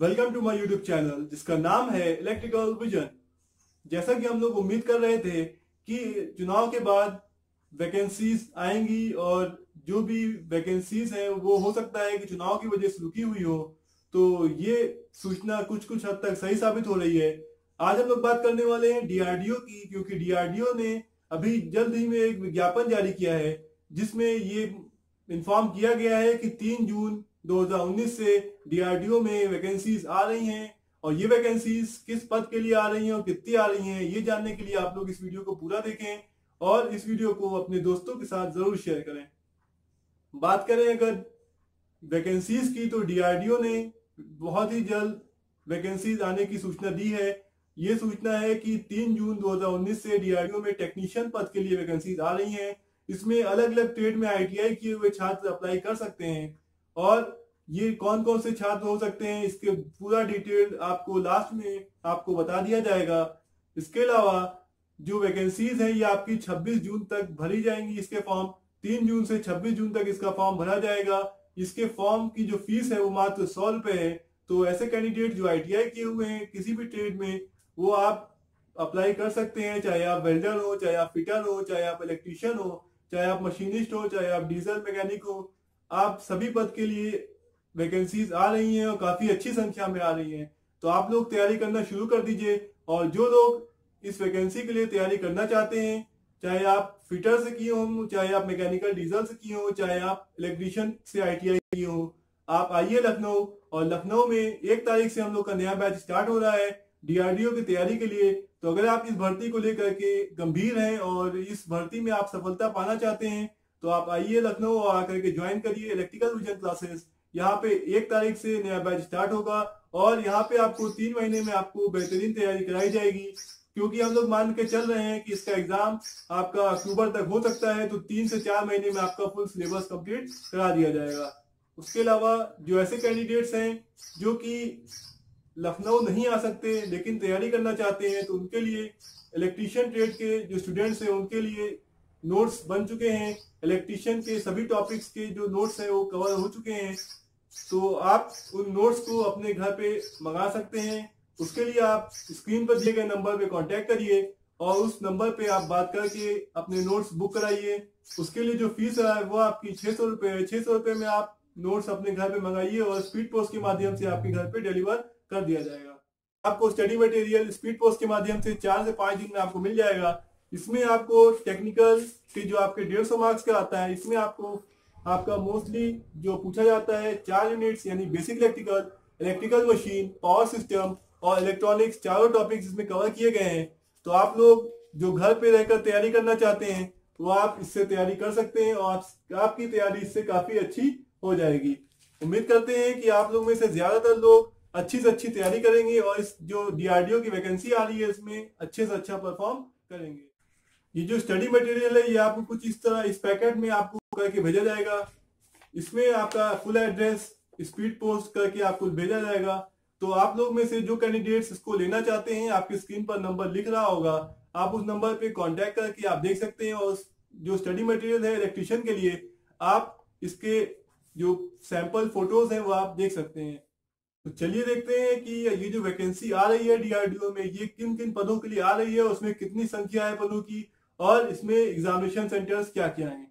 Welcome to my YouTube channel, जिसका नाम है इलेक्ट्रिकल विजन जैसा कि हम लोग उम्मीद कर रहे थे कि चुनाव के बाद वैकेंसीज आएँगी और जो भी वैकेंसीज हैं, वो हो सकता है कि चुनाव की वजह से रुकी हुई हो। तो ये सूचना कुछ कुछ हद तक सही साबित हो रही है। आज हम लोग बात करने वाले हैं डीआरडीओ की, क्योंकि डीआरडीओ ने अभी जल्द ही में एक विज्ञापन जारी किया है, जिसमें ये इन्फॉर्म किया गया है कि 3 जून 2019 से डीआरडीओ में वैकेंसीज आ रही हैं। और ये वैकेंसीज किस पद के लिए आ रही हैं और कितनी आ रही हैं, ये जानने के लिए आप लोग इस वीडियो को पूरा देखें और इस वीडियो को अपने दोस्तों के साथ ज़रूर शेयर करें। बात करें अगर वैकेंसीज की तो डीआरडीओ ने बहुत ही जल्द वैकेंसीज आने की सूचना दी है। ये सूचना है कि 3 जून 2019 से डीआरडीओ में टेक्नीशियन पद के लिए वैकेंसीज आ रही हैं। इसमें अलग अलग ट्रेड में आईटीआई किए हुए छात्र अप्लाई कर सकते हैं। और ये कौन कौन से छात्र हो सकते हैं, इसके पूरा डिटेल आपको लास्ट में आपको बता दिया जाएगा। इसके अलावा जो वैकेंसीज है, ये आपकी 26 जून तक भरी जाएँगी इसके फॉर्म 3 जून से 26 जून तक इसका फॉर्म भरा जाएगा। इसके फॉर्म की जो फ़ीस है, वो मात्र सौ रुपए है। तो ऐसे कैंडिडेट जो आईटीआई किए हुए हैं, किसी भी ट्रेड में, वो आप अप्लाई कर सकते हैं, चाहे आप वेल्डर हो, चाहे आप फिटर हो, चाहे आप इलेक्ट्रीशियन हो, चाहे आप मशीनिस्ट हो, चाहे आप डीजल मैकेनिक हो। आप सभी पद के लिए वैकेंसीज आ रही हैं और काफ़ी अच्छी संख्या में आ रही हैं। तो आप लोग तैयारी करना शुरू कर दीजिए और जो लोग इस वैकेंसी के लिए तैयारी करना चाहते हैं, चाहे आप फिटर से किए हो, चाहे आप मैकेनिकल डीजल से किए हो, चाहे आप इलेक्ट्रीशियन से आईटीआई किए हो, आप आइए लखनऊ और लखनऊ में एक तारीख से हम लोग का नया बैच स्टार्ट हो रहा है डीआरडीओ की तैयारी के लिए। तो अगर आप इस भर्ती को लेकर के गंभीर हैं और इस भर्ती में आप सफलता पाना चाहते हैं तो आप आइए लखनऊ और आकर के ज्वाइन करिए इलेक्ट्रिकल विजन क्लासेस यहाँ पे एक तारीख से नया बैच स्टार्ट होगा और यहाँ पे आपको तीन महीने में आपको बेहतरीन तैयारी कराई जाएगी। क्योंकि हम लोग मान के चल रहे हैं कि इसका एग्ज़ाम आपका अक्टूबर तक हो सकता है तो तीन से चार महीने में आपका फुल सिलेबस कंप्लीट करा दिया जाएगा। उसके अलावा जो ऐसे कैंडिडेट्स हैं, जो कि लखनऊ नहीं आ सकते, लेकिन तैयारी करना चाहते हैं तो उनके लिए इलेक्ट्रीशियन ट्रेड के जो स्टूडेंट्स हैं, उनके लिए नोट्स बन चुके हैं। इलेक्ट्रीशियन के सभी टॉपिक्स के जो नोट्स हैं, वो कवर हो चुके हैं। तो आप उन नोट्स को अपने घर पे मंगा सकते हैं। उसके लिए आप स्क्रीन पर दिए गए नंबर पे कांटेक्ट करिए और उस नंबर पे आप बात करके अपने नोट्स बुक कराइए। उसके लिए जो फ़ीस है, वो आपकी छह सौ रुपए है। छह सौ रुपए में आप नोट्स अपने घर पे मंगाइए और स्पीड पोस्ट के माध्यम से आपके घर पे डिलीवर कर दिया जाएगा। आपको स्टडी मटेरियल स्पीड पोस्ट के माध्यम से चार से पाँच दिन में आपको मिल जाएगा। इसमें आपको टेक्निकल के जो आपके डेढ़ सौ मार्क्स का आता है, इसमें आपको, आपका मोस्टली जो पूछा जाता है, चार यूनिट्स यानी basic electrical electrical machine power system और इलेक्ट्रॉनिक्स चारों टॉपिक्स इसमें कवर किए गए हैं। तो आप लोग जो घर पे रहकर तैयारी करना चाहते हैं, वो आप इससे तैयारी कर सकते हैं और आपकी तैयारी इससे काफ़ी अच्छी हो जाएगी। उम्मीद करते हैं कि आप लोग में से ज़्यादातर लोग अच्छी से अच्छी तैयारी करेंगे और इस जो डीआरडीओ की वैकेंसी आ रही है, इसमें अच्छे से अच्छा परफॉर्म करेंगे। ये जो स्टडी मटेरियल है, ये आपको कुछ इस तरह, इस पैकेट में आपको करके भेजा जाएगा। इसमें आपका फुल एड्रेस स्पीड पोस्ट करके आपको भेजा जाएगा। तो आप लोग में से जो कैंडिडेट्स इसको लेना चाहते हैं, आपकी स्क्रीन पर नंबर लिख रहा होगा। आप उस नंबर पे कांटेक्ट करके आप देख सकते हैं और जो स्टडी मटेरियल है इलेक्ट्रिशियन के लिए, आप इसके जो सैंपल फ़ोटोज़ हैं, वो आप देख सकते हैं। तो चलिए देखते हैं कि ये जो वैकेंसी आ रही है डीआरडीओ में, ये किन किन पदों के लिए आ रही है उसमें कितनी संख्या है पदों की। और इसमें एग्जामिनेशन सेंटर्स क्या क्या हैं?